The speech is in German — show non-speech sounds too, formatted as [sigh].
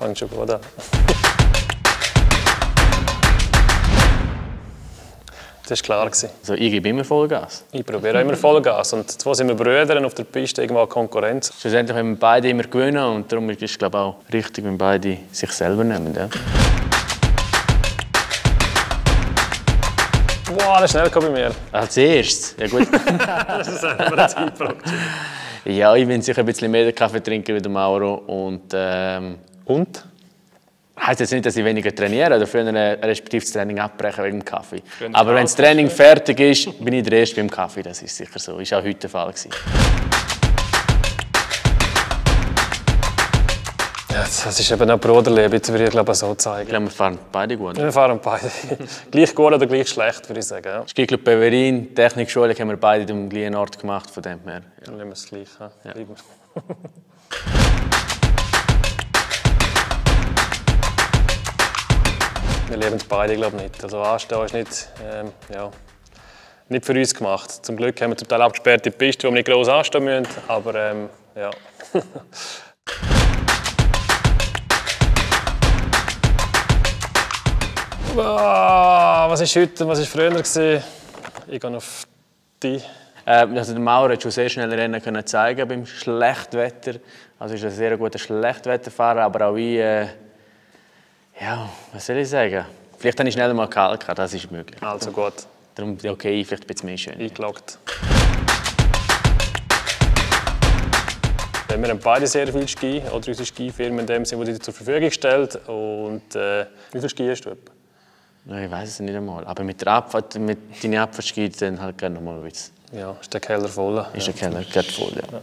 Gut an. Das war klar. Also ich gebe immer Vollgas. Ich probiere immer Vollgas. Und zwei sind wir Brüder und auf der Piste irgendwo Konkurrenz. Schlussendlich wollen wir beide immer gewinnen und darum ist es glaube ich, auch richtig, wenn beide sich selber nehmen. Ja. Wow, das ist schnell bei mir. Als erstes, ja gut. [laughs] Das ist einfach ein Zeitpunkt. Ja, ich bin sicher ein bisschen mehr Kaffee trinken wie der Mauro und ähm, Und? Heißt jetzt nicht, dass ich weniger trainiere oder früher ein respektives Training abbrechen wegen dem Kaffee. Aber wenn das Training fertig ist, bin ich der Erste beim Kaffee. Das ist sicher so. Ist auch heute der Fall gewesen. Das ist eben auch Bruderliebe. Jetzt würde ich glaube ich so Ich zeigen. glaube, wir fahren beide gut. Wir fahren beide. [laughs] gleich gut oder gleich schlecht, würde ich sagen. Ja. Ich glaube, Beverin, Technikschule, haben wir beide am gleichen Ort gemacht. Von dem her. Ja. Dann nehmen wir es gleich. Ja. Wir. Wir leben es beide, glaube ich, nicht. Also Anstehen ist nicht, ähm, ja, nicht für uns gemacht. Zum Glück haben wir zum Teil abgesperrte Piste, wo wir nicht groß anstehen müssen. Aber ähm, ja. [laughs] Wow, was ist heute, was ist früher gewesen? Ich gehe auf die. Äh, also der Maurer hat schon sehr schnell Rennen können zeigen beim Schlechtwetter. Also ist ein sehr guter Schlechtwetterfahrer, aber auch ich, äh, ja, was soll ich sagen? Vielleicht habe ich schneller mal kalt gehabt, das ist möglich. Also gut, Darum, okay, vielleicht ein bisschen mehr schön. eingeloggt. Wir haben beide sehr viel Ski, oder unsere Skifirma in dem die dir zur Verfügung gestellt. Und äh, wie viele Ski hast du etwa? Ja, ich weiß es nicht einmal. Aber mit der Abfahrt, mit deinen Abfahrtski, dann halt gerne noch mal ein bisschen. Ja, ist der Keller voll. Ist der Keller gerade voll, ja.